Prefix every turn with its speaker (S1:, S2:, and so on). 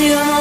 S1: I wasn't